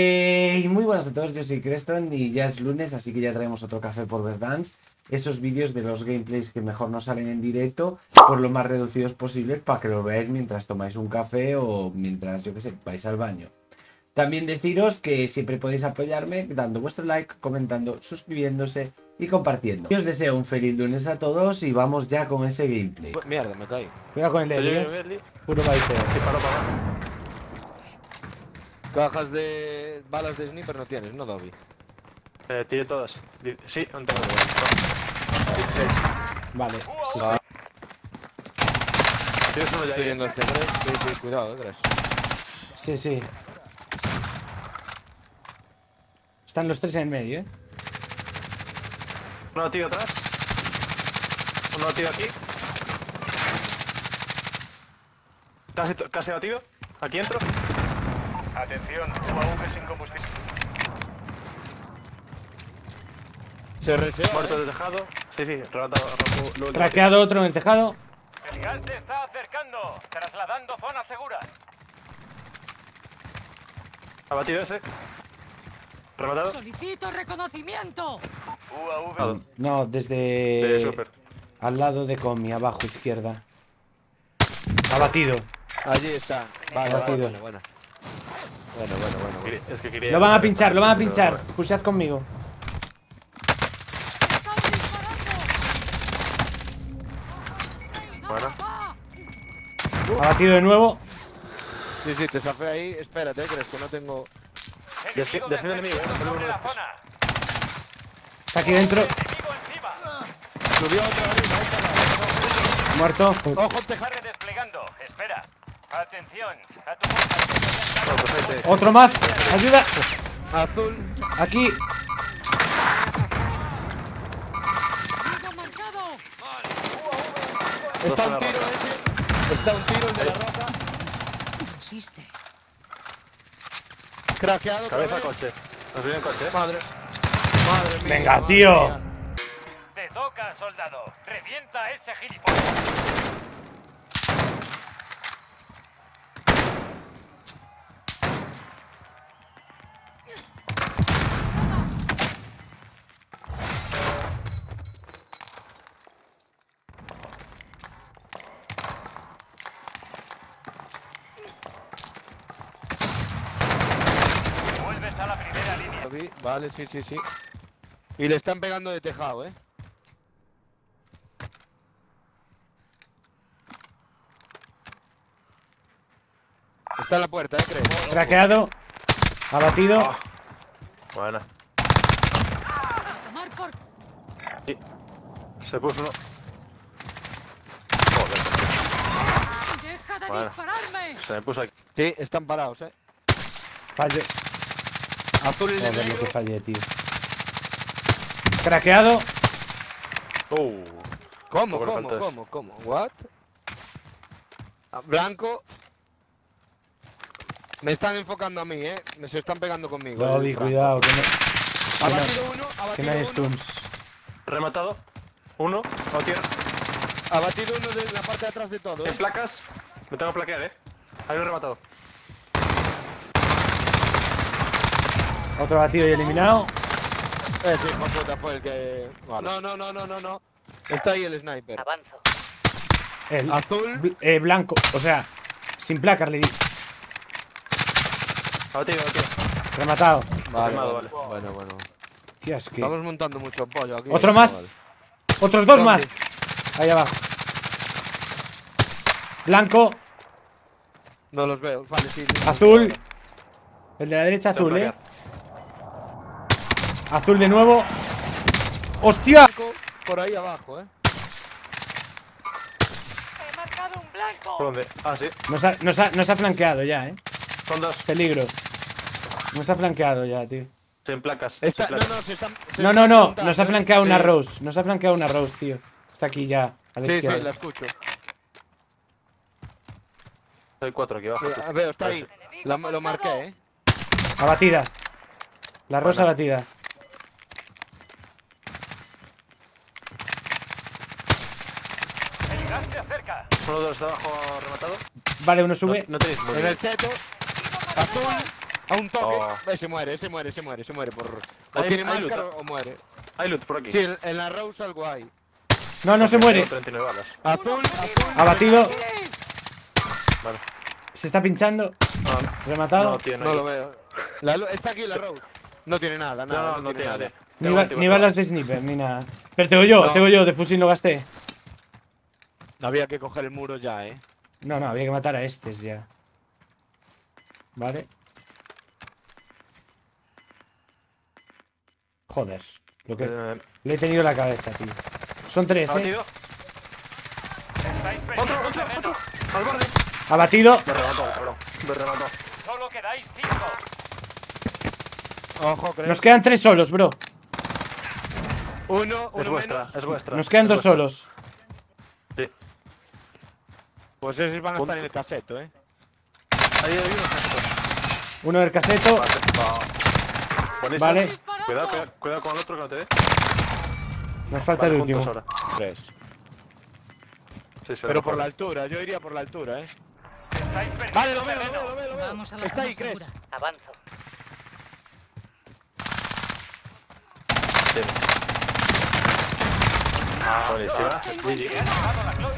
Eh, y muy buenas a todos, yo soy Creston y ya es lunes, así que ya traemos otro café por Verdance. Esos vídeos de los gameplays que mejor no salen en directo, por lo más reducidos posible, para que lo veáis mientras tomáis un café o mientras, yo que sé, vais al baño. También deciros que siempre podéis apoyarme dando vuestro like, comentando, suscribiéndose y compartiendo. Y os deseo un feliz lunes a todos y vamos ya con ese gameplay. Mierda, me caí. Cuidado con el Eli, eh. Puro baiteo. Disparo para. Cajas de balas de sniper no tienes, ¿no, Dobby? Eh, tire todas. Sí, no tengo. Vale. sí, Ah, Tienes uno ya estoy ahí. viendo el C3. Sí, sí, cuidado, eh, Gres. sí, sí. Están los tres en el medio, ¿eh? Uno tío atrás. Uno tío aquí. Casi, casi batido. Aquí entro. Atención, UAV sin combustible. Se reseó. Muerto de tejado. Sí, sí, último. Craqueado otro en el tejado. El gas se está acercando, trasladando zona segura. Abatido ese. Rematado. Solicito reconocimiento. UAV. No, desde De super. al lado de Comi, abajo izquierda. Abatido. Allí está. Vale, Batido. vale, bueno, bueno. Bueno, bueno. Es que quería. Lo van a pinchar, lo van a pinchar. Pusead conmigo. Bueno. Abatido de nuevo. Sí, sí, te zafé ahí. Espérate, Gres, que no tengo. Defi- defiende enemigo, eh. la zona. Está aquí dentro. Enemigo. Subió otra está. Muerto. Ojo. Barre desplegando. Espera. Atención. A tu. No. Otro más. Ayuda. Azul. Aquí. ¡Enemigo marcado! Está un tiro ese. Está un tiro el de la roja. Existe. Craqueado. Cabeza coche. Nos viene en coche, eh. Madre. Madre mía. Venga, tío. Te toca, soldado. Revienta ese gilipollas. Vuelves a la primera línea. Lo vi, Vale, sí, sí, sí. Y le están pegando de tejado, eh. Está en la puerta, eh, tres. Craqueado. Abatido. Ah. Buena. Sí. Se puso uno. ¡Deja de Bueno. dispararme! Se me puso aquí. Sí, están parados, eh. Fallo. Azul y Joder, lo negro. que fallé, tío. Craqueado. Uh. ¿Cómo, cómo, cómo, cómo? ¿What? Ah, Blanco. Me están enfocando a mí, eh. Me se están pegando conmigo. El blanco. cuidado. Que no, Ha que no- batido uno, ha que batido no hay uno. stuns. Rematado. Uno. No tiene. Ha batido uno de la parte de atrás de todo, En eh. placas. Me tengo que plaquear, eh. Hay uno rematado. Otro batido y eliminado. Eh, sí, puta, fue el que. No, no, no, no, no, no. Está ahí el sniper. Avanzo. El Azul. bl- eh, blanco. O sea, sin placas le di. Abatido, abatido. Rematado. Vale, Confirmado, vale. vale. Bueno, bueno. Tío, es que- Estamos montando mucho pollo aquí. Otro más. chaval. Otros dos ¿Dónde? más. Ahí abajo. Blanco. No los veo. Vale, sí. sí. Azul. El de la derecha azul, eh. Azul de nuevo. ¡Hostia! Por ahí abajo, eh. ¡He marcado un blanco! ¿Por dónde? Ah, sí. Nos ha, nos ha- nos ha flanqueado ya, eh. Son dos. Peligro. Nos ha flanqueado ya, tío. Sin placas. Está, sin no, placas. no, se están. se No, no, no. Nos ha eh. flanqueado una Sí. Rose. Nos ha flanqueado una Rose, tío. Está aquí ya, a la Sí, sí, izquierda. la escucho. Hay cuatro aquí abajo. Sí, ah, Veo, está ahí. La- lo marqué, eh. Abatida. La rosa abatida. El gas se acerca. Uno de los de abajo rematado. Vale, uno No, sube. no tenéis muy En el seto. Azul. A un toque. Oh. Se muere, se muere, se muere, se muere. Por... O Hay- tiene hay máscara loot. o muere. Hay loot por aquí. Sí, en, la Rose algo hay. No, no se muere. 39 balas. Azul, azul. Abatido. Vale. Se está pinchando. No, Rematado. no tiene No ahí. lo veo. La está aquí la Rose. No tiene nada, No, nada. no, no tiene ba- 24 ni balas de sniper, ni nada. Pero tengo yo, No. tengo yo, de fusil no gasté. Había que coger el muro ya, eh. No, no, había que matar a estos ya. Vale. Joder. Lo que... Eh, Le he tenido la cabeza, tío. Son tres, eh. abatido. Otro, otro, otro. Al borde. Abatido. Me remató, cabrón. Me remató. Solo quedáis cinco. Ojo, creo. Nos quedan tres solos, bro. Uno, Es uno vuestra, menos. es vuestra. Nos quedan es dos vuestra. solos. Pues esos van a estar en el caseto, eh. Ahí hay uno. Uno del caseto. Buenísimo. Vale. Disparando. Cuidado, cuidado, cuidado con el otro que no te dé. Nos falta Vale, el último. ahora. Tres. Sí, Pero por la altura, yo iría por la altura, eh. Vale, lo veo, lo veo, lo veo, lo veo. Vamos a la Está ahí, Cres. Avanzo. He ganado la gloria.